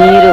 ನೀರು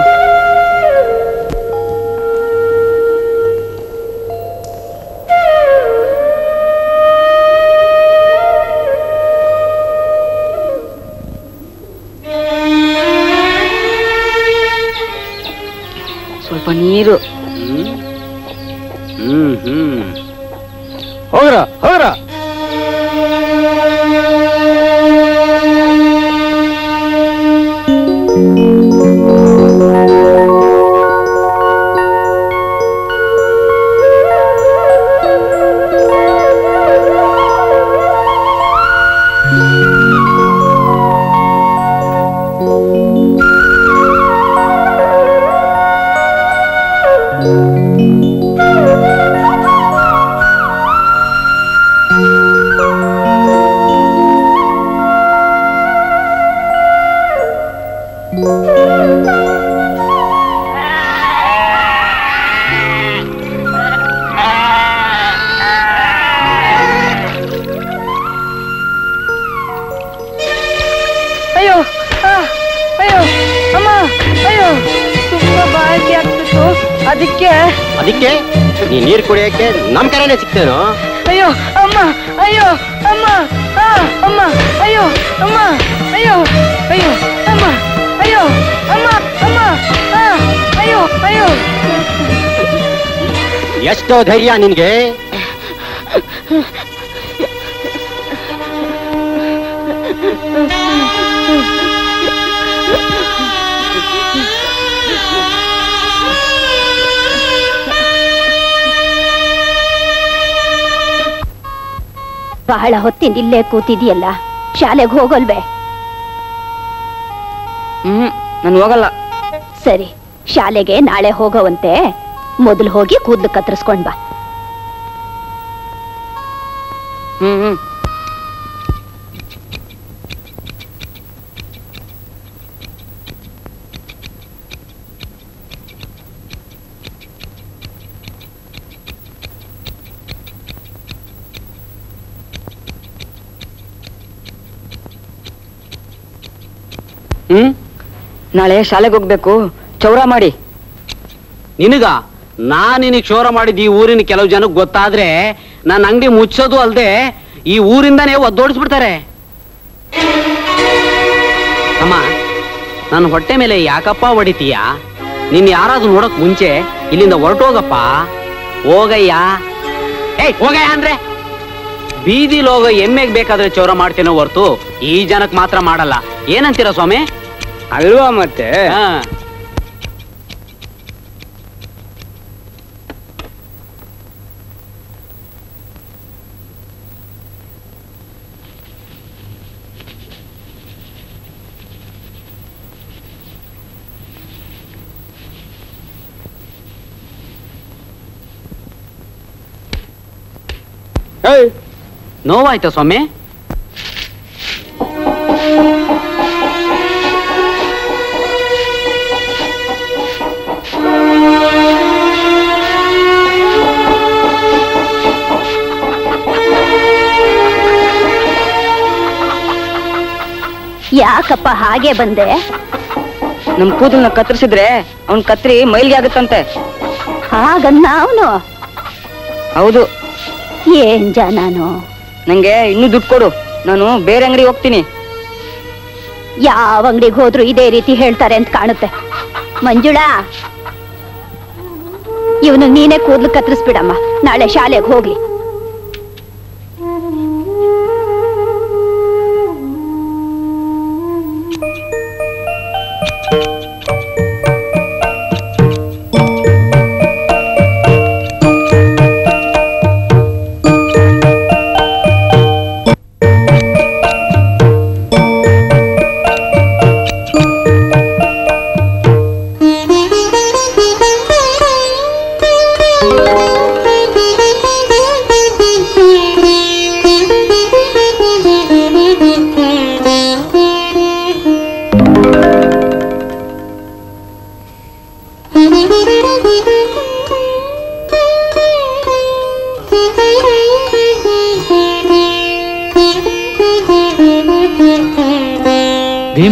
ಅದಕ್ಕೆ ನೀ ನೀರ್ ಕುಡಿಯಕ್ಕೆ ನಮ್ ಕರೆನೆ ಸಿಗ್ತೇನೋ? ಅಯ್ಯೋ ಅಮ್ಮ ಅಯ್ಯೋ ಅಮ್ಮ ಅಮ್ಮ ಅಯ್ಯೋ ಅಮ್ಮ ಅಯ್ಯೋ ಅಯ್ಯೋ ಅಮ್ಮ ಅಯ್ಯೋ ಅಮ್ಮ ಅಮ್ಮ ಅಯ್ಯೋ ಅಯ್ಯೋ. ಎಷ್ಟೋ ಧೈರ್ಯ ನಿನ್ಗೆ. ಬಹಳ ಹೊತ್ತಿಂದ ಇಲ್ಲೇ ಕೂತಿದೀಯಲ್ಲ ಶಾಲೆಗೆ ಹೋಗಲ್ವೇ? ಹ್ಮ್ ನಾನು ಹೋಗಲ್ಲ. ಸರಿ ಶಾಲೆಗೆ ನಾಳೆ ಹೋಗೋವಂತೆ. ಮೊದಲು ಹೋಗಿ ಕೂದಲು ಕತ್ತರಿಸ್ಕೊಂಡ್ ಬಾ. ಹ್ಮ್. ನಾಳೆ ಶಾಲೆಗೆ ಹೋಗ್ಬೇಕು. ಚೌರ ಮಾಡಿ. ನಿನಗ? ನಾ ನಿನಗೆ ಚೌರ ಮಾಡಿದ ಈ ಊರಿನ ಕೆಲವು ಜನಕ್ಕೆ ಗೊತ್ತಾದ್ರೆ ನನ್ನ ಅಂಗಡಿ ಮುಚ್ಚೋದು ಅಲ್ಲದೆ ಈ ಊರಿಂದಾನೇ ಒದ್ದೋಡಿಸ್ಬಿಡ್ತಾರೆ. ಅಮ್ಮ ನನ್ನ ಹೊಟ್ಟೆ ಮೇಲೆ ಯಾಕಪ್ಪ ಹೊಡಿತೀಯ? ನಿನ್ ಯಾರಾದ್ರೂ ನೋಡಕ್ ಮುಂಚೆ ಇಲ್ಲಿಂದ ಹೊರಟೋಗಪ್ಪ. ಹೋಗಯ್ಯ. ಏಯ್, ಹೋಗಯ್ಯ ಅಂದ್ರೆ? ಬೀದಿಲ್ ಹೋಗೋ ಎಮ್ಮೆಗ್ ಬೇಕಾದ್ರೆ ಚೌರ ಮಾಡ್ತೇನೋ ಹೊರ್ತು ಈ ಜನಕ್ ಮಾತ್ರ ಮಾಡಲ್ಲ. ಏನಂತೀರ ಸ್ವಾಮಿ? ಅಲ್ವಾ ಮತ್ತೆ ಹಾ ನೋವಾಯ್ತಾ ಸ್ವಾಮಿ? ಯಾಕಪ್ಪ ಹಾಗೆ ಬಂದೆ? ನಮ್ ಕೂದಲ್ನ ಕತ್ತರಿಸಿದ್ರೆ ಅವ್ನ್ ಕತ್ರಿ ಮೈಲ್ಗೆ ಆಗುತ್ತಂತೆ. ಹಾಗನ್ನ ಅವನು ಹೌದು. ಏನ್ ನಾನು ನಂಗೆ ಇನ್ನೂ ದುಡ್ಡು ಕೊಡು. ನಾನು ಬೇರೆ ಅಂಗಡಿ ಹೋಗ್ತೀನಿ. ಯಾವ ಅಂಗಡಿಗೆ ಹೋದ್ರು ಇದೇ ರೀತಿ ಹೇಳ್ತಾರೆ ಅಂತ ಕಾಣುತ್ತೆ. ಮಂಜುಳಾ! ಇವನು ನೀನೇ ಕೂದ್ಲು ಕತ್ತರಿಸ್ಬಿಡಮ್ಮ. ನಾಳೆ ಶಾಲೆಗೆ ಹೋಗ್ಲಿ.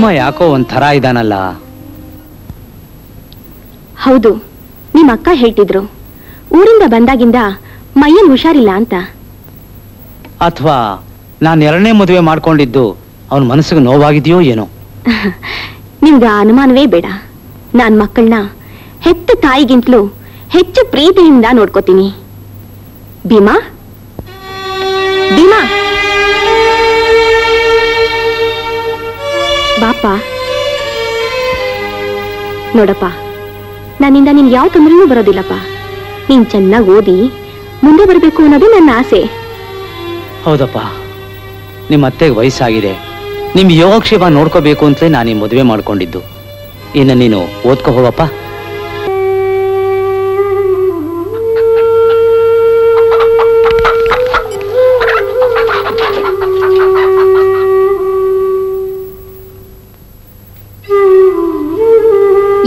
ಭೀಮ ಯಾಕೋ ಒಂಥರ ಇದಾನಲ್ಲ? ಹೌದು ನಿಮ್ಮ ಅಕ್ಕ ಹೇಳ್ತಿದ್ರು. ಊರಿಂದ ಬಂದಾಗಿಂದ ಮೈಯಲ್ಲಿ ಹುಷಾರಿಲ್ಲ ಅಂತ. ಅಥವಾ ನಾನು ಎರಡನೇ ಮದುವೆ ಮಾಡ್ಕೊಂಡಿದ್ದು ಅವನ ಮನಸ್ಸಿಗೆ ನೋವಾಗಿದೆಯೋ ಏನೋ? ನಿಮ್ಗೆ ಆ ಅನುಮಾನವೇ ಬೇಡ. ನಾನ್ ಮಕ್ಕಳನ್ನ ಹೆತ್ತ ತಾಯಿಗಿಂತಲೂ ಹೆಚ್ಚು ಪ್ರೀತಿಯಿಂದ ನೋಡ್ಕೋತೀನಿ. ಭೀಮಾ ಭೀಮಾ? ಬಾಪ ನೋಡಪ್ಪ, ನನ್ನಿಂದ ನಿನ್ ಯಾವ ತೊಂದರೆನೂ ಬರೋದಿಲ್ಲಪ್ಪ. ನೀನ್ ಚೆನ್ನಾಗಿ ಓದಿ, ಮುಂದೆ ಬರಬೇಕು ಅನ್ನೋದು ನನ್ನ ಆಸೆ. ಹೌದಪ್ಪ, ನಿಮ್ಮ ಅತ್ತೆಗೆ ವಯಸ್ಸಾಗಿದೆ. ನಿಮ್ ಯೋಗಕ್ಷೇಮ ನೋಡ್ಕೋಬೇಕು ಅಂತಲೇ ನಾನು ಮದುವೆ ಮಾಡ್ಕೊಂಡಿದ್ದು. ಇನ್ನ ನೀನು ಓದ್ಕೋ ಹೋಗಪ್ಪ.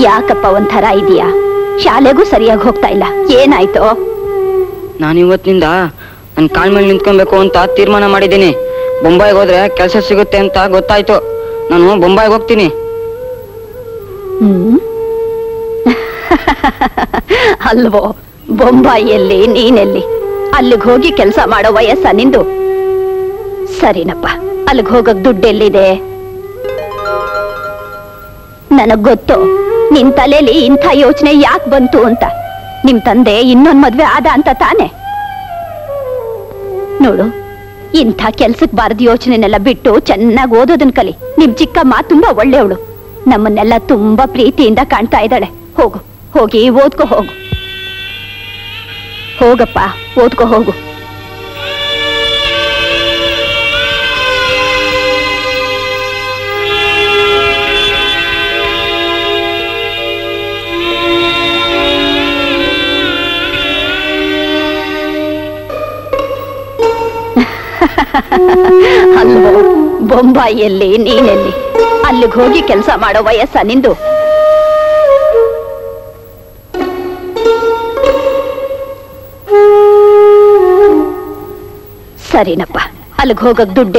ಯಾಕಪ್ಪ ಒಂಥರ ಇದೆಯಾ ಶಾಲೆಗೂ ಸರಿಯಾಗಿ ಹೋಗ್ತಾ ಇಲ್ಲ. ಏನಾಯ್ತು? ನಾನು ಇವತ್ತಿನಿಂದ ನನ್ನ ಕಾಲ್ ಮೇಲೆ ನಿಂತ್ಕೊಬೇಕು ಅಂತ ತೀರ್ಮಾನ ಮಾಡಿದ್ದೀನಿ. ಬೊಂಬಾಯಿಗೆ ಹೋದ್ರೆ ಕೆಲಸ ಸಿಗುತ್ತೆ ಅಂತ ಗೊತ್ತಾಯ್ತು. ನಾನು ಬೊಂಬಾಯಿಗೆ ಹೋಗ್ತೀನಿ. ಅಲ್ವೋ ಬೊಂಬಾಯಿಯಲ್ಲಿ ನೀನೆಲ್ಲಿ. ಅಲ್ಲಿಗೆ ಹೋಗಿ ಕೆಲಸ ಮಾಡೋ ವಯಸ್ಸ ನಿಂದು. ಸರಿನಪ್ಪ ಅಲ್ಲಿಗೆ ಹೋಗಕ್ ದುಡ್ಡು ಎಲ್ಲಿದೆ ನನಗ್ ಗೊತ್ತು. ನಿನ್ ತಲೆಲಿ ಇಂಥ ಯೋಚನೆ ಯಾಕೆ ಬಂತು ಅಂತ? ನಿಮ್ ತಂದೆ ಇನ್ನೊಂದ್ ಮದ್ವೆ ಆದ ಅಂತ ತಾನೆ? ನೋಡು, ಇಂಥ ಕೆಲ್ಸಕ್ ಬಾರದ ಯೋಚನೆನೆಲ್ಲ ಬಿಟ್ಟು ಚೆನ್ನಾಗಿ ಓದೋದನ್ ಕಲಿ. ನಿಮ್ ಚಿಕ್ಕಮ್ಮ ತುಂಬಾ ಒಳ್ಳೆಯವಳು ನಮ್ಮನ್ನೆಲ್ಲ ತುಂಬಾ ಪ್ರೀತಿಯಿಂದ ಕಾಣ್ತಾ ಇದ್ದಾಳೆ. ಹೋಗು, ಹೋಗಿ ಓದ್ಕೋ ಹೋಗು. ಹೋಗಪ್ಪ, ಓದ್ಕೋ ಹೋಗು. ಅಲ್ವೋ ಬೊಂಬಾಯಿಯಲ್ಲಿ ನೀನೆಲ್ಲಿ? ಅಲ್ಲಿಗೆ ಹೋಗಿ ಕೆಲಸ ಮಾಡೋ ವಯಸ್ಸ ನಿಂದು. ಸರಿನಪ್ಪ ಅಲ್ಲಿಗೆ ಹೋಗಕ್ ದುಡ್ಡು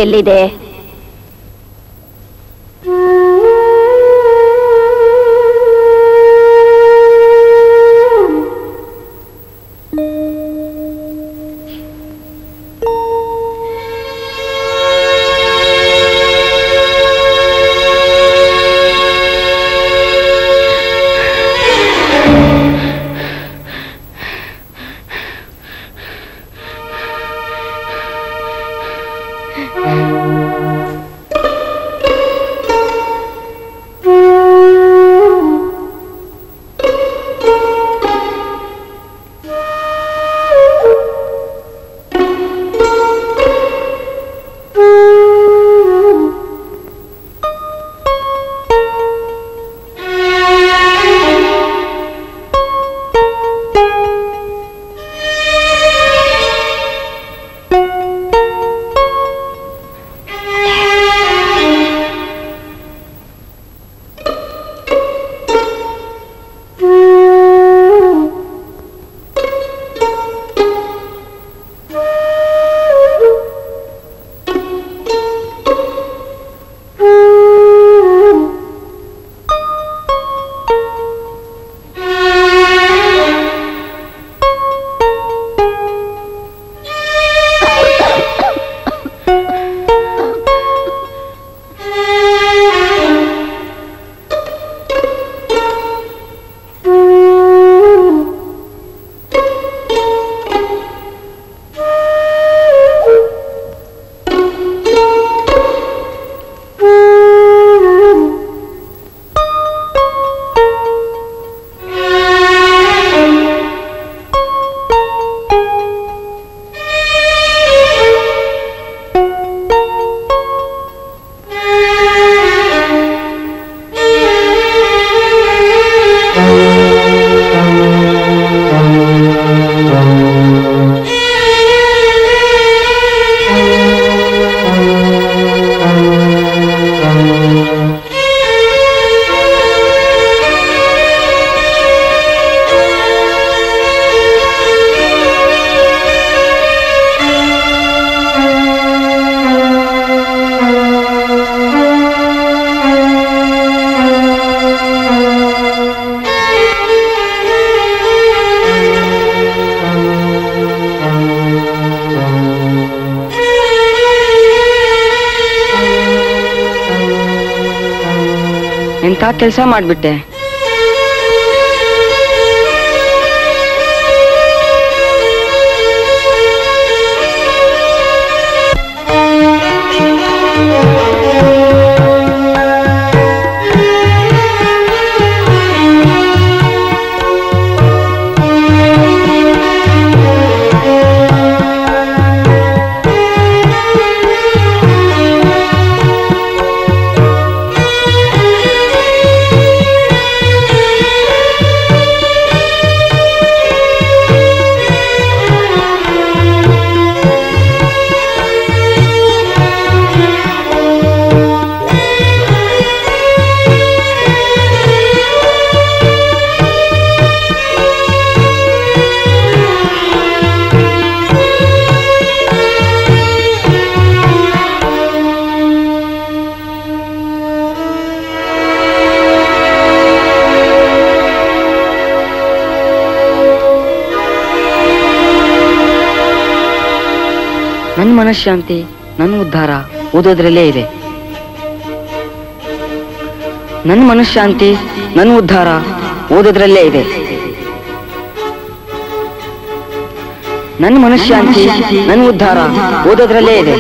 ಕೆಲಸ ಮಾಡ್ಬಿಟ್ಟೆ. ಮನಃಶಾಂತಿ ನನ್ನ ಉದ್ಧಾರ ಓದೋದ್ರಲ್ಲೇ ಇದೆ. ನನ್ನ ಮನಃಶಾಂತಿ ನನ್ನ ಉದ್ಧಾರ ಓದೋದ್ರಲ್ಲೇ ಇದೆ. ನನ್ನ ಮನಃಶಾಂತಿ ನನ್ನ ಉದ್ಧಾರ ಓದೋದ್ರಲ್ಲೇ ಇದೆ.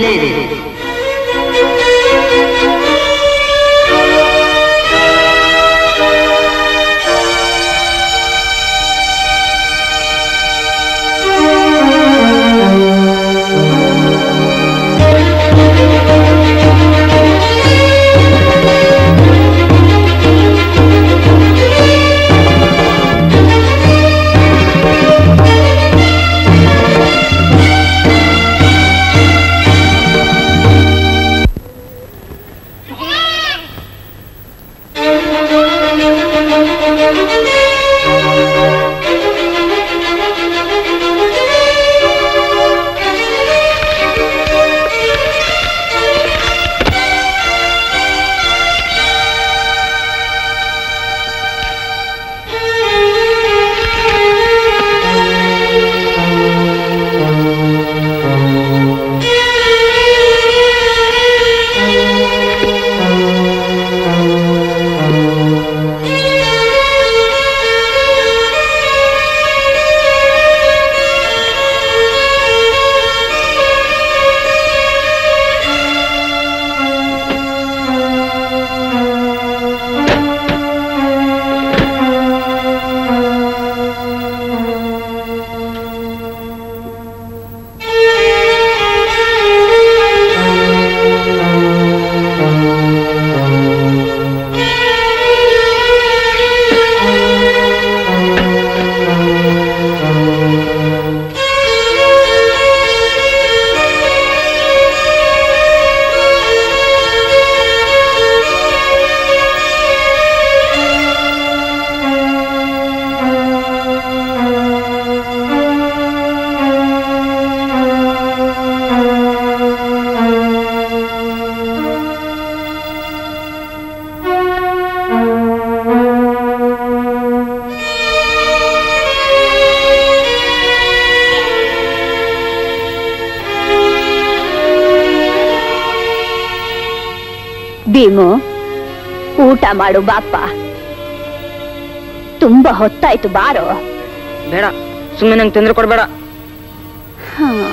ಭೀಮು ಊಟ ಮಾಡು ಬಾಪ್ಪ. ತುಂಬಾ ಹೊತ್ತಾಯ್ತು ಬಾರೋ. ಬೇಡ ಸುಮ್ಮನೆ ನಂಗೆ ತೊಂದರೆ ಕೊಡಬೇಡ. ಹಾ.